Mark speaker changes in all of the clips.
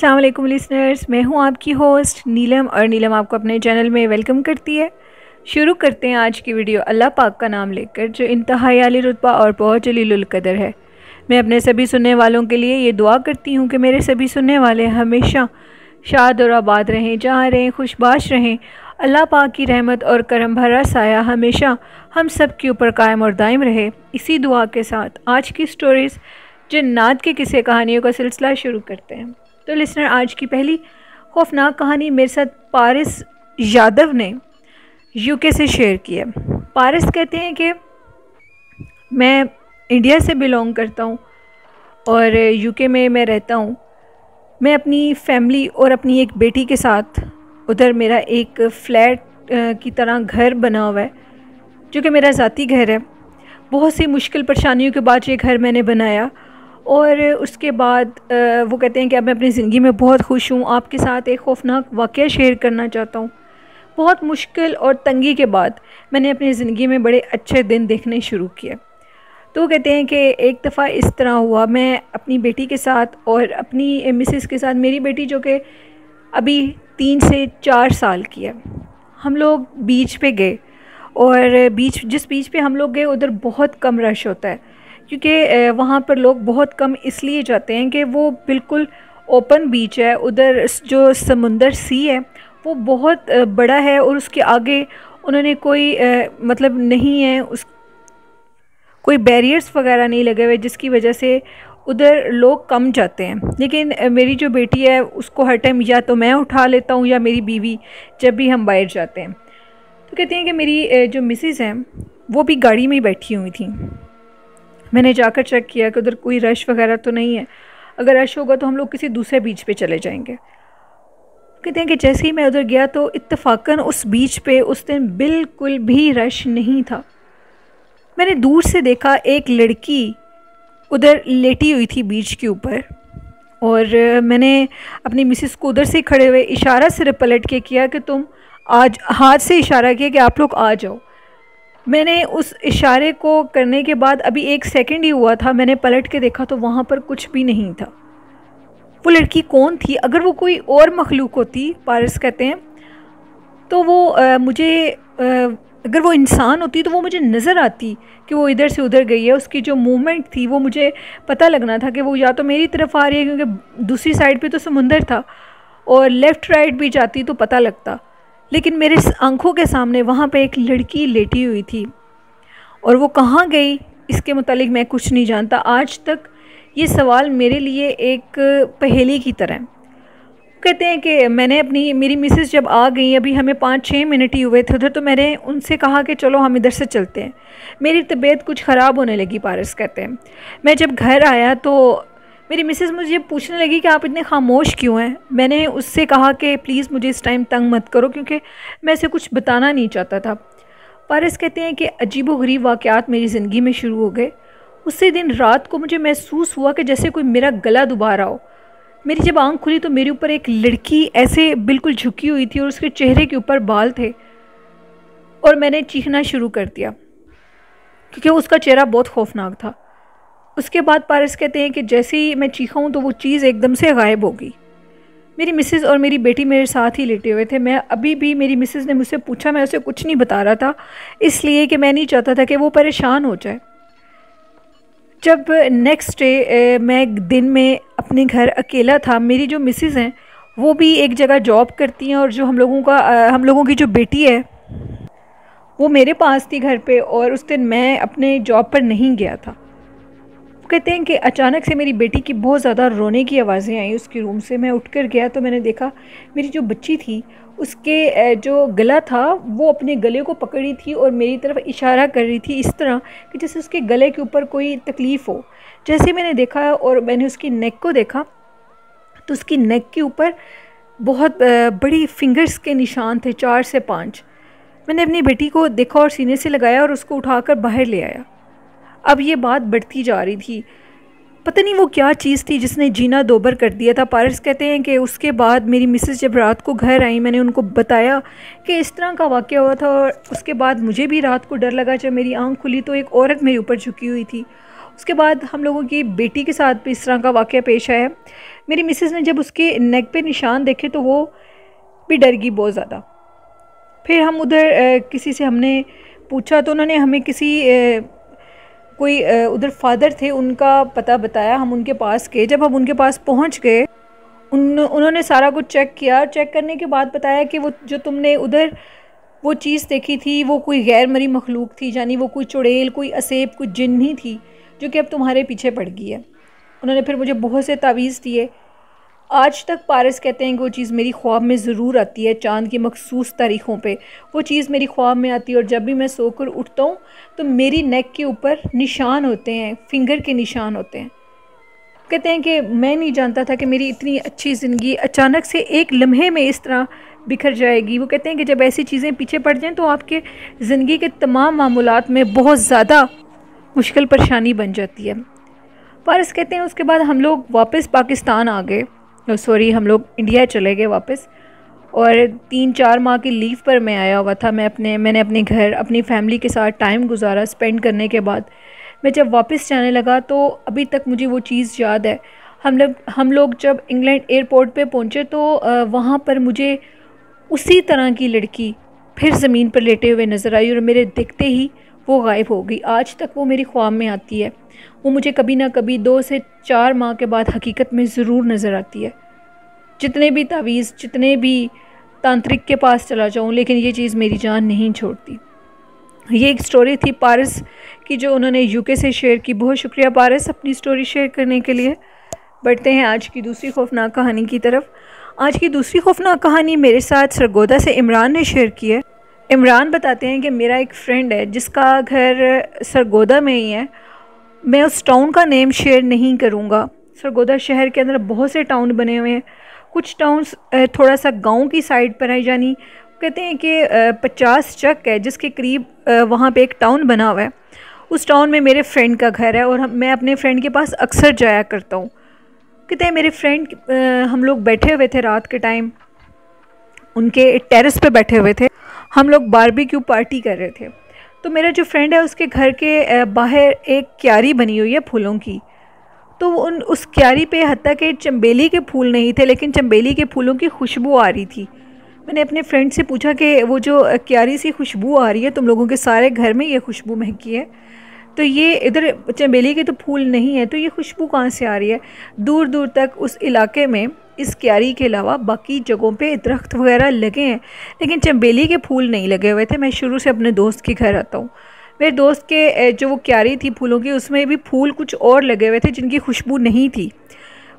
Speaker 1: अस्सलाम वालेकुम लिसनर्स मैं हूँ आपकी होस्ट नीलम और नीलम आपको अपने चैनल में वेलकम करती है। शुरू करते हैं आज की वीडियो अल्लाह पाक का नाम लेकर, जो इंतहाई आली रुतबा और बहुत जलील कदर है। मैं अपने सभी सुनने वालों के लिए ये दुआ करती हूँ कि मेरे सभी सुनने वाले हमेशा शाद और आबाद रहें, जहाँ रहें, खुशबाश रहें। अल्लाह पाक की रहमत और करम भरा साया हमेशा हम सब के ऊपर कायम और दायम रहे। इसी दुआ के साथ आज की स्टोरीज़ जन्नात के किसी कहानियों का सिलसिला शुरू करते हैं। तो लिसनर आज की पहली खौफनाक कहानी मेरे साथ पारिस यादव ने यूके से शेयर की है। पारिस कहते हैं कि मैं इंडिया से बिलोंग करता हूँ और यूके में मैं रहता हूँ। मैं अपनी फैमिली और अपनी एक बेटी के साथ उधर मेरा एक फ़्लैट की तरह घर बना हुआ है, जो कि मेरा ज़ाती घर है। बहुत सी मुश्किल परेशानियों के बाद ये घर मैंने बनाया और उसके बाद वो कहते हैं कि अब मैं अपनी ज़िंदगी में बहुत खुश हूँ। आपके साथ एक खौफनाक वाक़ शेयर करना चाहता हूँ। बहुत मुश्किल और तंगी के बाद मैंने अपनी ज़िंदगी में बड़े अच्छे दिन देखने शुरू किए। तो कहते हैं कि एक दफ़ा इस तरह हुआ। मैं अपनी बेटी के साथ और अपनी मिसेस के साथ, मेरी बेटी जो कि अभी तीन से चार साल की है, हम लोग बीच पे गए। और बीच, जिस बीच पे हम लोग गए, उधर बहुत कम रश होता है। क्योंकि वहाँ पर लोग बहुत कम इसलिए जाते हैं कि वो बिल्कुल ओपन बीच है, उधर जो समुंदर सी है, वो बहुत बड़ा है और उसके आगे उन्होंने कोई मतलब नहीं है, उस, कोई बैरियर्स वगैरह नहीं लगे हुए, जिसकी वजह से उधर लोग कम जाते हैं। लेकिन मेरी जो बेटी है, उसको हर टाइम या तो मैं उठा लेता हूँ या मेरी बीवी जब भी हम बाहर जाते हैं। तो कहते हैं कि मेरी जो मिसिज़ हैं, वो भी गाड़ी में ही बैठी हुई थी। मैंने जाकर चेक किया कि उधर कोई रश वगैरह तो नहीं है। अगर रश होगा तो हम लोग किसी दूसरे बीच पे चले जाएँगे। कहते हैं कि जैसे ही मैं उधर गया तो इत्तेफाकन उस बीच पे उस दिन बिल्कुल भी रश नहीं था। मैंने दूर से देखा एक लड़की उधर लेटी हुई थी बीच के ऊपर और मैंने अपनी मिसिस को उधर से खड़े हुए इशारा सिर्फ़ पलट के किया कि तुम आज हाथ से इशारा किया कि आप लोग आ जाओ। मैंने उस इशारे को करने के बाद अभी एक सेकंड ही हुआ था मैंने पलट के देखा तो वहाँ पर कुछ भी नहीं था। वो लड़की कौन थी? अगर वो कोई और मखलूक होती पारस कहते हैं तो वो आ, मुझे आ, अगर वो इंसान होती तो वो मुझे नज़र आती कि वो इधर से उधर गई है उसकी जो मूवमेंट थी वो मुझे पता लगना था कि वो या तो मेरी तरफ़ आ रही है क्योंकि दूसरी साइड पे तो समुंदर था और लेफ़्ट राइट भी जाती तो पता लगता। लेकिन मेरे आँखों के सामने वहाँ पे एक लड़की लेटी हुई थी। और वो कहाँ गई, इसके मतलब मैं कुछ नहीं जानता। आज तक ये सवाल मेरे लिए एक पहेली की तरह कहते हैं कि मैंने अपनी, मेरी मिसेस जब आ गई, अभी हमें पाँच छः मिनट ही हुए थे, उधर तो मैंने उनसे कहा कि चलो हम इधर से चलते हैं। मेरी तबीयत कुछ ख़राब होने लगी, पारस कहते हैं। मैं जब घर आया तो मेरी मिसेज़ मुझे पूछने लगी कि आप इतने खामोश क्यों हैं? मैंने उससे कहा कि प्लीज़ मुझे इस टाइम तंग मत करो क्योंकि मैं इसे कुछ बताना नहीं चाहता था। पारस कहते हैं कि अजीब व गरीब वाक़ात मेरी ज़िंदगी में शुरू हो गए। उसी दिन रात को मुझे महसूस हुआ कि जैसे कोई मेरा गला दुबारा हो। मेरी जब आँख खुली तो मेरे ऊपर एक लड़की ऐसे बिल्कुल झुकी हुई थी और उसके चेहरे के ऊपर बाल थे और मैंने चीखना शुरू कर दिया। क्योंकि उसका चेहरा बहुत खौफनाक था। उसके बाद पारस कहते हैं कि जैसे ही मैं चीखा हूँ तो वो चीज़ एकदम से गायब हो गई। मेरी मिसेज़ और मेरी बेटी मेरे साथ ही लेटे हुए थे। मैं अभी भी, मेरी मिसेज़ ने मुझसे पूछा, मैं उसे कुछ नहीं बता रहा था, इसलिए कि मैं नहीं चाहता था कि वो परेशान हो जाए। जब नेक्स्ट डे मैं दिन में अपने घर अकेला था, मेरी जो मिसेज़ हैं, वो भी एक जगह जॉब करती हैं और जो हम लोगों का हम लोगों की जो बेटी है, वो मेरे पास थी घर पे और उस दिन मैं अपने जॉब पर नहीं गया था। कहते हैं कि अचानक से मेरी बेटी की बहुत ज़्यादा रोने की आवाज़ें आई उसके रूम से। मैं उठकर गया तो मैंने देखा मेरी जो बच्ची थी, उसके जो गला था, वो अपने गले को पकड़ी थी और मेरी तरफ़ इशारा कर रही थी इस तरह कि जैसे उसके गले के ऊपर कोई तकलीफ़ हो। जैसे मैंने देखा और मैंने उसकी नेक को देखा तो उसकी नेक के ऊपर बहुत बड़ी फिंगर्स के निशान थे, चार से पाँच। मैंने अपनी बेटी को देखा और सीने से लगाया और उसको उठाकर बाहर ले आया। अब ये बात बढ़ती जा रही थी। पता नहीं वो क्या चीज़ थी जिसने जीना दोबर कर दिया था। पारस कहते हैं कि उसके बाद मेरी मिसेस जब रात को घर आई, मैंने उनको बताया कि इस तरह का वाक़ हुआ था और उसके बाद मुझे भी रात को डर लगा जब मेरी आँख खुली तो एक औरत मेरे ऊपर झुकी हुई थी। उसके बाद हम लोगों की बेटी के साथ भी इस तरह का वाक़ पेश आया। मेरी मिसेस ने जब उसके नेक पे निशान देखे तो वो भी डर गई बहुत ज़्यादा। फिर हम उधर किसी से हमने पूछा तो उन्होंने हमें किसी कोई उधर फादर थे, उनका पता बताया हम उनके पास गए जब हम उनके पास पहुँच गए, उन, उन्होंने सारा कुछ चेक किया। चेक करने के बाद बताया कि वो, जो तुमने उधर वो चीज़ देखी थी, वो कोई गैर मरी मखलूक थी, यानी वो कोई चुड़ैल, कोई असेब, कोई जिन ही थी, जो कि अब तुम्हारे पीछे पड़ गई है। उन्होंने फिर मुझे बहुत से तावीज़ दिए। आज तक पारस कहते हैं कि वो चीज़ मेरी ख्वाब में ज़रूर आती है, चाँद की मखसूस तारीख़ों पे। वो चीज़ मेरी ख्वाब में आती है और जब भी मैं सोकर उठता हूँ तो मेरी नेक के ऊपर निशान होते हैं फिंगर के निशान होते हैं। कहते हैं कि मैं नहीं जानता था कि मेरी इतनी अच्छी ज़िंदगी अचानक से एक लम्हे में इस तरह बिखर जाएगी। वो कहते हैं कि जब ऐसी चीज़ें पीछे पड़ जाएँ तो आपके ज़िंदगी के तमाम मामूलात में बहुत ज़्यादा मुश्किल परेशानी बन जाती है। पारस कहते हैं, उसके बाद हम लोग वापस पाकिस्तान आ गए। सॉरी हम लोग इंडिया चले गए वापस। और तीन चार माह की लीव पर मैं आया हुआ था। मैं अपने, मैंने अपने घर, अपनी फैमिली के साथ टाइम गुजारा स्पेंड करने के बाद। मैं जब वापस जाने लगा तो अभी तक मुझे वो चीज़ याद है। हम लोग हम लोग जब इंग्लैंड एयरपोर्ट पे पहुँचे तो वहाँ पर मुझे उसी तरह की लड़की फिर ज़मीन पर लेटे हुए नज़र आई और मेरे दिखते ही वो गायब हो गई। आज तक वो मेरी ख्वाब में आती है। वो मुझे कभी ना कभी दो से चार माह के बाद हकीकत में ज़रूर नज़र आती है। जितने भी तावीज़, जितने भी तांत्रिक के पास चला जाऊँ, लेकिन ये चीज़ मेरी जान नहीं छोड़ती। ये एक स्टोरी थी पारस की जो उन्होंने यूके से शेयर की। बहुत शुक्रिया पारस अपनी स्टोरी शेयर करने के लिए। बढ़ते हैं आज की दूसरी खौफनाक कहानी की तरफ़। आज की दूसरी खौफनाक कहानी मेरे साथ सरगोदा से इमरान ने शेयर की है। इमरान बताते हैं कि मेरा एक फ्रेंड है, जिसका घर सरगोदा में ही है। मैं उस टाउन का नेम शेयर नहीं करूँगा। सरगोदा शहर के अंदर बहुत से टाउन बने हुए हैं। कुछ टाउन्स थोड़ा सा गाँव की साइड पर है, यानी कहते हैं कि पचास चक है, जिसके करीब वहाँ पे एक टाउन बना हुआ है। उस टाउन में मेरे फ्रेंड का घर है और मैं अपने फ्रेंड के पास अक्सर जाया करता हूँ। कहते हैं मेरे फ्रेंड हम लोग बैठे हुए थे रात के टाइम उनके टेरेस पे बैठे हुए थे। हम लोग बारबेक्यू पार्टी कर रहे थे। तो मेरा जो फ्रेंड है, उसके घर के बाहर एक क्यारी बनी हुई है फूलों की। तो उन, उस क्यारी पे हती के चंबेली के फूल नहीं थे, लेकिन चंबेली के फूलों की खुशबू आ रही थी। मैंने अपने फ्रेंड से पूछा कि वो जो क्यारी सी खुशबू आ रही है, तुम लोगों के सारे घर में ये खुशबू महकी है? तो ये इधर चमेली के तो फूल नहीं है तो ये खुशबू कहाँ से आ रही है? दूर दूर तक उस इलाके में इस क्यारी के अलावा बाकी जगहों पे दरख्त वगैरह लगे हैं, लेकिन चम्बेली के फूल नहीं लगे हुए थे। मैं शुरू से अपने दोस्त के घर आता हूँ। मेरे दोस्त के जो वो क्यारी थी फूलों की, उसमें भी फूल कुछ और लगे हुए थे जिनकी खुशबू नहीं थी।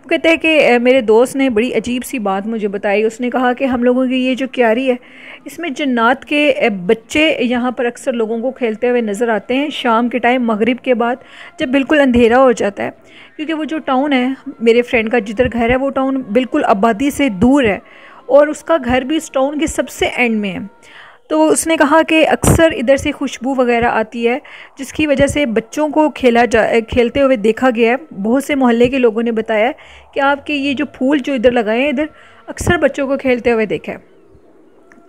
Speaker 1: वो कहते हैं कि मेरे दोस्त ने बड़ी अजीब सी बात मुझे बताई। उसने कहा कि हम लोगों की ये जो क्यारी है, इसमें जन्नात के बच्चे यहाँ पर अक्सर लोगों को खेलते हुए नज़र आते हैं, शाम के टाइम, मगरिब के बाद, जब बिल्कुल अंधेरा हो जाता है। क्योंकि वो जो टाउन है, मेरे फ्रेंड का जिधर घर है, वो टाउन बिल्कुल आबादी से दूर है और उसका घर भी इस टाउन के सबसे एंड में है। तो उसने कहा कि अक्सर इधर से खुशबू वगैरह आती है, जिसकी वजह से बच्चों को खेला जा, खेलते हुए देखा गया है। बहुत से मोहल्ले के लोगों ने बताया कि आपके ये जो फूल जो इधर लगाए हैं, इधर अक्सर बच्चों को खेलते हुए देखा है।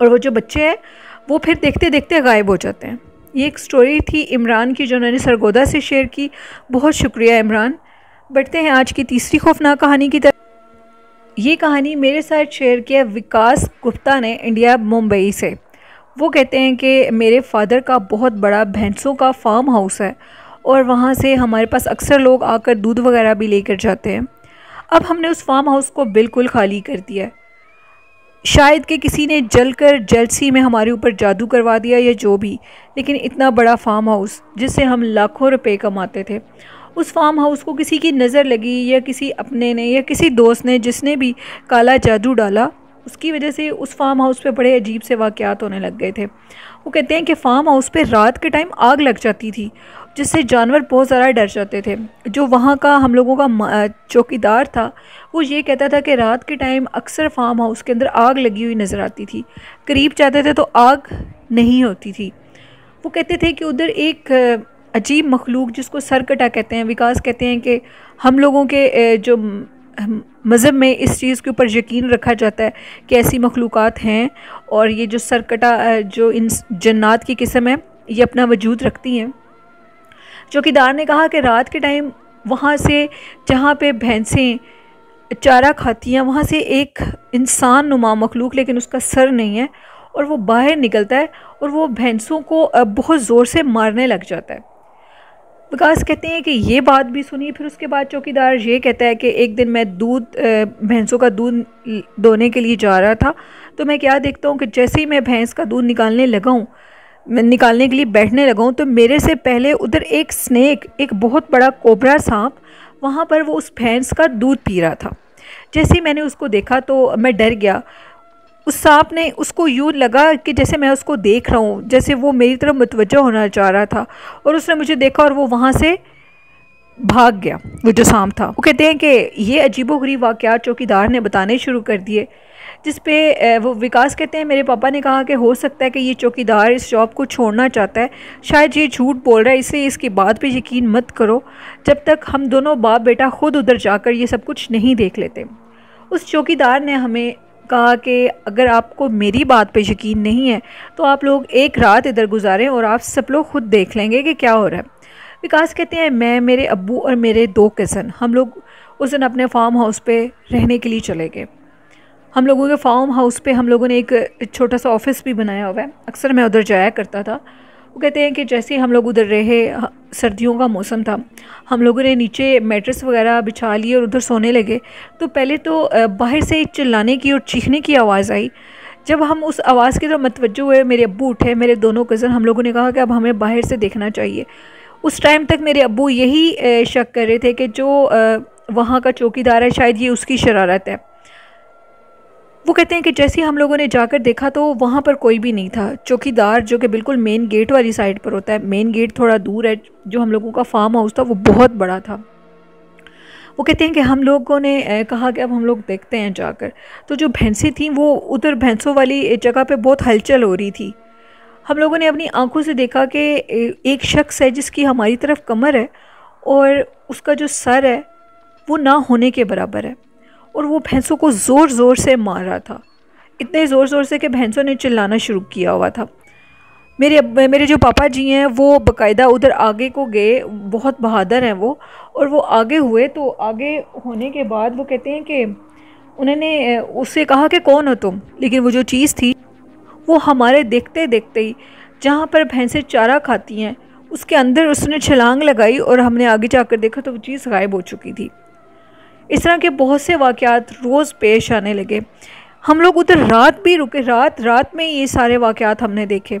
Speaker 1: और वो जो बच्चे हैं, वो फिर देखते देखते गायब हो जाते हैं। ये एक स्टोरी थी इमरान की, जो उन्होंने सरगोदा से शेयर की। बहुत शुक्रिया इमरान। बढ़ते हैं आज की तीसरी खौफनाक कहानी की तरफ़। ये कहानी मेरे साथ शेयर किया विकास गुप्ता ने, इंडिया, मुंबई से। वो कहते हैं कि मेरे फादर का बहुत बड़ा भैंसों का फार्म हाउस है और वहाँ से हमारे पास अक्सर लोग आकर दूध वगैरह भी लेकर जाते हैं। अब हमने उस फार्म हाउस को बिल्कुल खाली कर दिया शायद कि किसी ने जलकर जलसी में हमारे ऊपर जादू करवा दिया या जो भी, लेकिन इतना बड़ा फार्म हाउस, जिससे हम लाखों रुपए कमाते थे। उस फार्म हाउस को किसी की नज़र लगी या किसी अपने ने या किसी दोस्त ने, जिसने भी काला जादू डाला उसकी वजह से उस फार्म हाउस पे बड़े अजीब से वाक़ात होने लग गए थे। वो कहते हैं कि फार्म हाउस पे रात के टाइम आग लग जाती थी, जिससे जानवर बहुत ज़्यादा डर जाते थे। जो वहाँ का हम लोगों का चौकीदार था, वो ये कहता था कि रात के टाइम अक्सर फार्म हाउस के अंदर आग लगी हुई नज़र आती थी। करीब जाते थे तो आग नहीं होती थी। वो कहते थे कि उधर एक अजीब मखलूक जिसको सरकटा कहते हैं, विकास कहते हैं कि हम लोगों के जो मज़हब में इस चीज़ के ऊपर यकीन रखा जाता है कि ऐसी मखलूक़ हैं और ये जो सरकटा जो इन जन्नात की किस्म है, ये अपना वजूद रखती हैं। चौकीदार ने कहा कि रात के टाइम वहाँ से जहाँ पे भैंसें, चारा खाती हैं, वहाँ से एक इंसान नुमा मखलूक, लेकिन उसका सर नहीं है और वो बाहर निकलता है और वो भैंसों को बहुत ज़ोर से मारने लग जाता है। विकास कहते हैं कि ये बात भी सुनी, फिर उसके बाद चौकीदार ये कहता है कि एक दिन मैं दूध भैंसों का दूध दोने के लिए जा रहा था तो मैं क्या देखता हूँ कि जैसे ही मैं भैंस का दूध निकालने लगा हूँ निकालने के लिए बैठने लगा हूँ तो मेरे से पहले उधर एक स्नेक, एक बहुत बड़ा कोबरा सांप, वहाँ पर वो उस भैंस का दूध पी रहा था। जैसे ही मैंने उसको देखा तो मैं डर गया उस सांप ने उसको यूँ लगा कि जैसे मैं उसको देख रहा हूँ, जैसे वो मेरी तरफ़ मुतवजह होना चाह रहा था। और उसने मुझे देखा और वो वहाँ से भाग गया, वो जो सांप था। वो कहते हैं कि ये अजीबो गरीब वाक़ात चौकीदार ने बताने शुरू कर दिए, जिस पे वो विकास कहते हैं, मेरे पापा ने कहा कि हो सकता है कि ये चौकीदार इस जॉब को छोड़ना चाहता है। शायद ये झूठ बोल रहा है इसलिए इसकी बात पे यकीन मत करो, जब तक हम दोनों बाप बेटा ख़ुद उधर जाकर ये सब कुछ नहीं देख लेते। उस चौकीदार ने हमें कहा कि अगर आपको मेरी बात पे यकीन नहीं है तो आप लोग एक रात इधर गुजारें और आप सब लोग खुद देख लेंगे कि क्या हो रहा है। विकास कहते हैं, मैं, मेरे अब्बू और मेरे दो कज़न हम लोग उस दिन अपने फार्म हाउस पे रहने के लिए चले गए। हम लोगों के फार्म हाउस पे हम लोगों ने एक छोटा सा ऑफ़िस भी बनाया हुआ है। अक्सर मैं उधर जाया करता था। वो कहते हैं कि जैसे ही हम लोग उधर रहे सर्दियों का मौसम था, हम लोगों ने नीचे मेट्रेस वगैरह बिछा लिए और उधर सोने लगे। तो पहले तो बाहर से चिल्लाने की और चीखने की आवाज़ आई। जब हम उस आवाज़ की तरफ़ मतवजो हुए, मेरे अब्बू उठे, मेरे दोनों कज़न हम लोगों ने कहा कि अब हमें बाहर से देखना चाहिए। उस टाइम तक मेरे अबू यही शक कर रहे थे कि जो वहाँ का चौकीदार है, शायद ये उसकी शरारत है। वो कहते हैं कि जैसे ही हम लोगों ने जाकर देखा तो वहाँ पर कोई भी नहीं था। चौकीदार जो कि बिल्कुल मेन गेट वाली साइड पर होता है मेन गेट थोड़ा दूर है, जो हम लोगों का फार्म हाउस था, वो बहुत बड़ा था। वो कहते हैं कि हम लोगों ने कहा कि अब हम लोग देखते हैं जाकर। तो जो भैंसें थी, वो उधर भैंसों वाली जगह पे बहुत हलचल हो रही थी। हम लोगों ने अपनी आँखों से देखा कि एक शख्स है जिसकी हमारी तरफ़ कमर है और उसका जो सर है, वो ना होने के बराबर है। और वो भैंसों को ज़ोर ज़ोर से मार रहा था। इतने ज़ोर ज़ोर से कि भैंसों ने चिल्लाना शुरू किया हुआ था। मेरे मेरे जो पापा जी हैं, वो बकायदा उधर आगे को गए, बहुत बहादुर हैं वो, और वो आगे हुए तो आगे होने के बाद वो कहते हैं कि उन्होंने उससे कहा कि कौन हो तुम? लेकिन वो जो चीज़ थी, वो हमारे देखते देखते ही जहाँ पर भैंसें चारा खाती हैं, उसके अंदर उसने छलांग लगाई और हमने आगे जाकर देखा तो वो चीज़ गायब हो चुकी थी। इस तरह के बहुत से वाक़ात रोज़ पेश आने लगे। हम लोग उधर रात भी रुके, रात रात में ये सारे वाक़ात हमने देखे।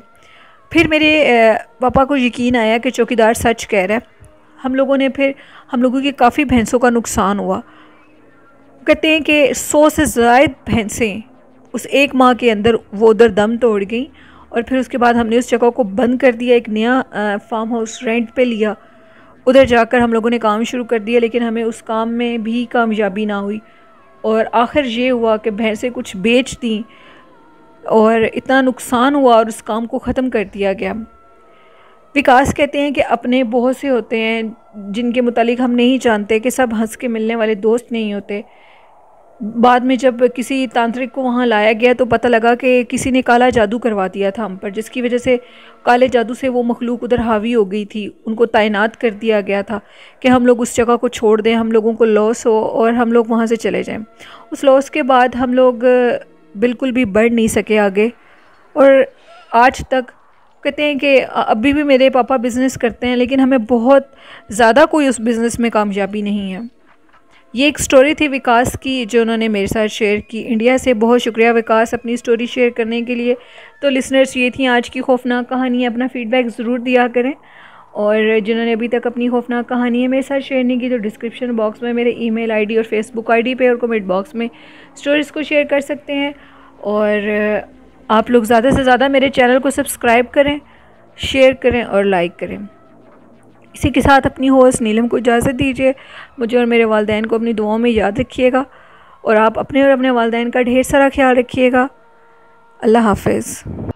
Speaker 1: फिर मेरे पापा को यकीन आया कि चौकीदार सच कह रहा है। हम लोगों ने फिर, हम लोगों की काफ़ी भैंसों का नुकसान हुआ। कहते हैं कि सौ से ज़ायद भैंसें उस एक माह के अंदर वो उधर दम तोड़ गई और फिर उसके बाद हमने उस जगह को बंद कर दिया, एक नया फार्म हाउस रेंट पे लिया। उधर जाकर हम लोगों ने काम शुरू कर दिया, लेकिन हमें उस काम में भी कामयाबी ना हुई। और आखिर ये हुआ कि भैंसें कुछ बेच दी और इतना नुकसान हुआ और उस काम को ख़त्म कर दिया गया। विकास कहते हैं कि अपने बहुत से होते हैं जिनके मुतालिक हम नहीं जानते कि सब हंस के मिलने वाले दोस्त नहीं होते। बाद में जब किसी तांत्रिक को वहाँ लाया गया तो पता लगा कि किसी ने काला जादू करवा दिया था हम पर, जिसकी वजह से काले जादू से वो मखलूक उधर हावी हो गई थी। उनको तैनात कर दिया गया था कि हम लोग उस जगह को छोड़ दें, हम लोगों को लॉस हो और हम लोग वहाँ से चले जाएँ। उस लॉस के बाद हम लोग बिल्कुल भी बढ़ नहीं सके आगे। और आज तक कहते हैं कि अभी भी मेरे पापा बिज़नेस करते हैं, लेकिन हमें बहुत ज़्यादा कोई उस बिज़नेस में कामयाबी नहीं है। ये एक स्टोरी थी विकास की, जो उन्होंने मेरे साथ शेयर की। इंडिया से बहुत शुक्रिया विकास अपनी स्टोरी शेयर करने के लिए। तो लिसनर्स ये थी आज की खौफनाक कहानी। अपना फ़ीडबैक ज़रूर दिया करें। और जिन्होंने अभी तक अपनी खौफनाक कहानी है मेरे साथ शेयर नहीं की तो डिस्क्रिप्शन बॉक्स में मेरे ईमेल आईडी और फेसबुक आईडी पे और कमेंट बॉक्स में स्टोरीज़ को शेयर कर सकते हैं। और आप लोग ज़्यादा से ज़्यादा मेरे चैनल को सब्सक्राइब करें शेयर करें और लाइक करें। इसी के साथ अपनी होस्ट नीलम को इजाज़त दीजिए। मुझे और मेरे वालदेन को अपनी दुआओं में याद रखिएगा और आप अपने और अपने वालदेन का ढेर सारा ख्याल रखिएगा। अल्लाह हाफिज़।